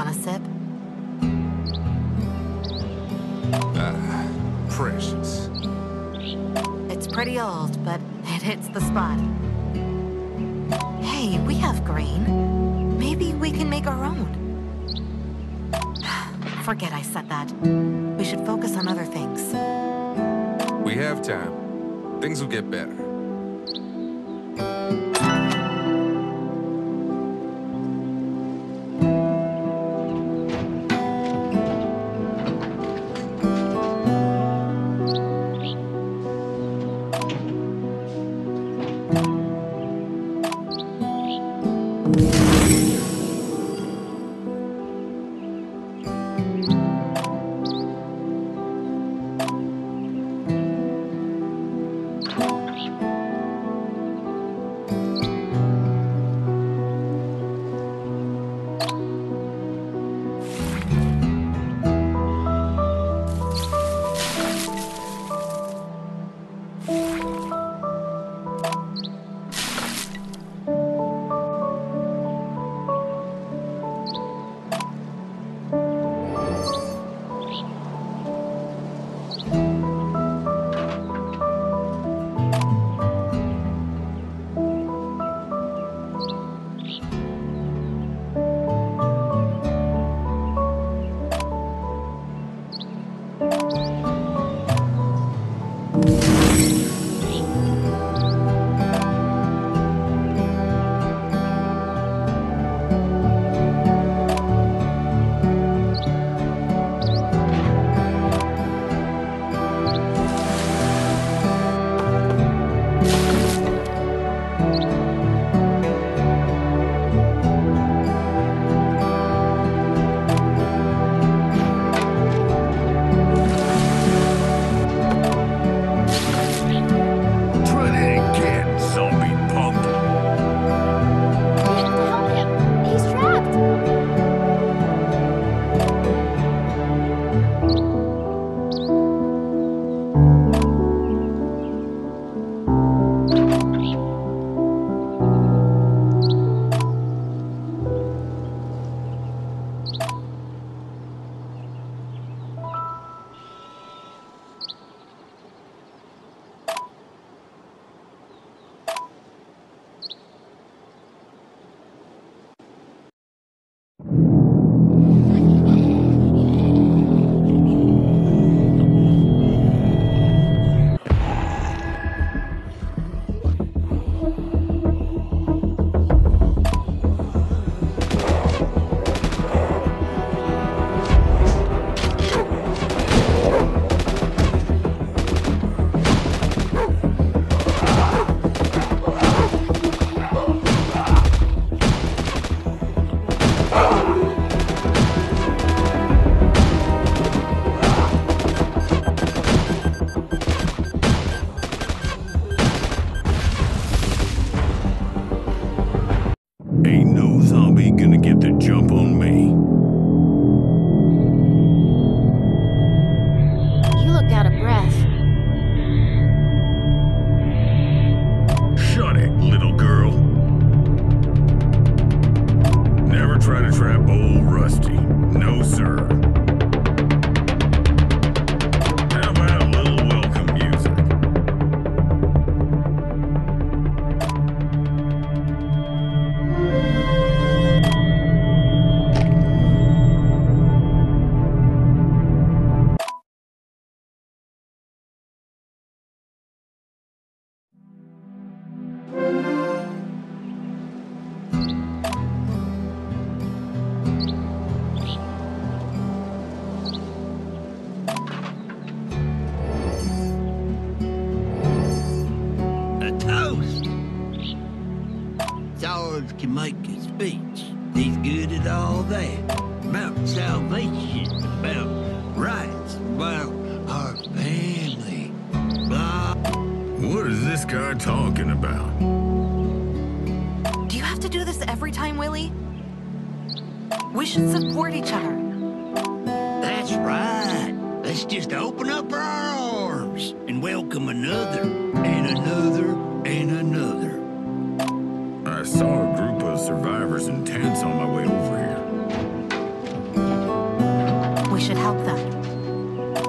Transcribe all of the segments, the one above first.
Want a sip? Ah, precious. It's pretty old, but it hits the spot. Hey, we have grain. Maybe we can make our own. Forget I said that. We should focus on other things. We have time. Things will get better. Swords can make a speech. He's good at all that. About salvation, about rights, about our family. Blah. What is this guy talking about? Do you have to do this every time, Willie? We should support each other. That's right. Let's just open up our arms and welcome another and another and another. I saw a group of survivors in tents on my way over here. We should help them.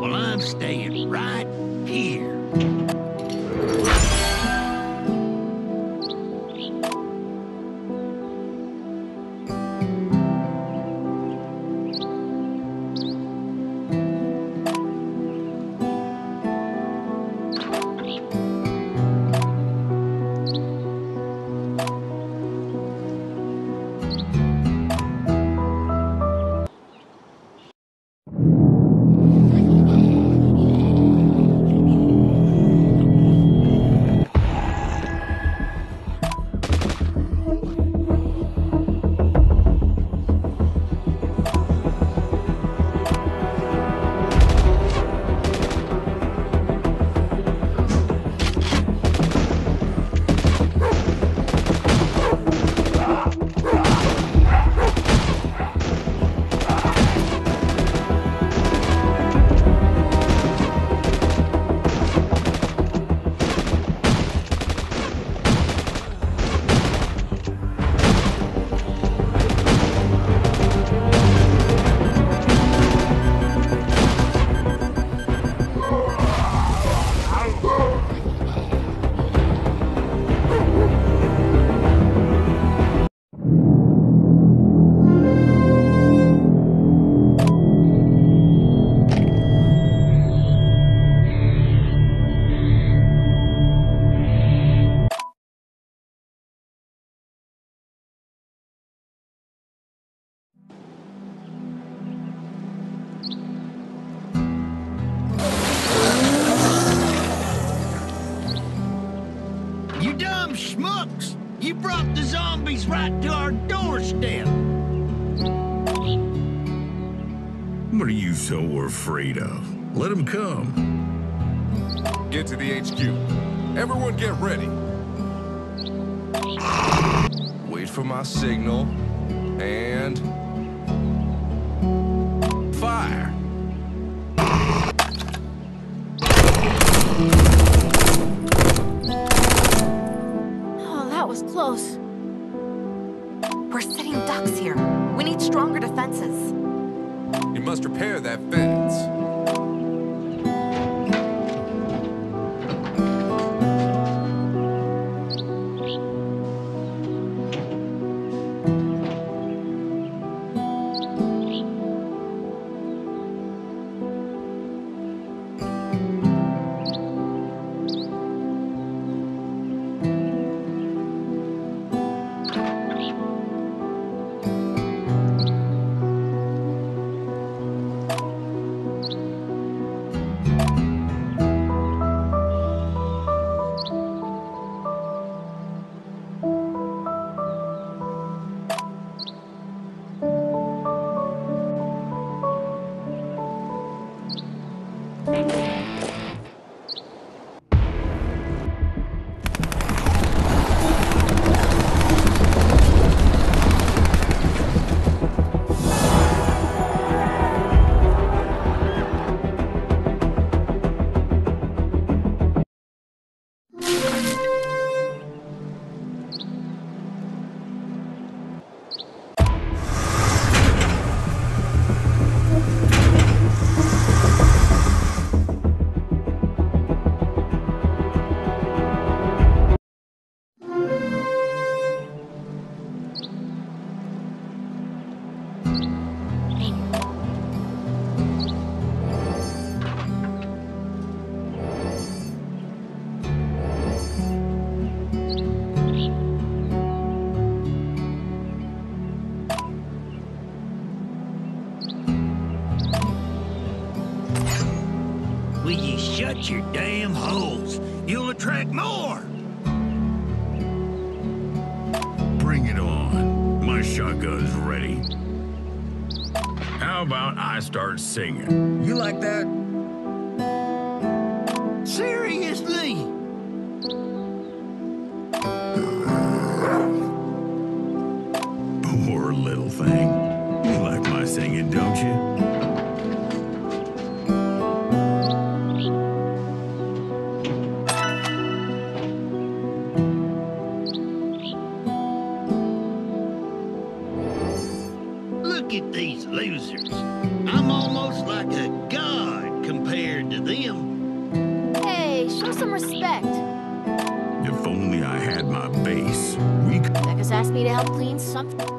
Well, I'm staying right Oh! Dumb schmucks! You brought the zombies right to our doorstep! What are you so afraid of? Let them come. Get to the HQ. Everyone get ready. Wait for my signal. And... Fire! Was close. We're sitting ducks here. We need stronger defenses. You must repair that fence. Will you shut your damn holes? You'll attract more! Bring it on. My shotgun's ready. How about I start singing? You like that? Seriously? Look at these losers. I'm almost like a god compared to them. Hey, show some respect. If only I had my base. We could Becca's asked me to help clean something.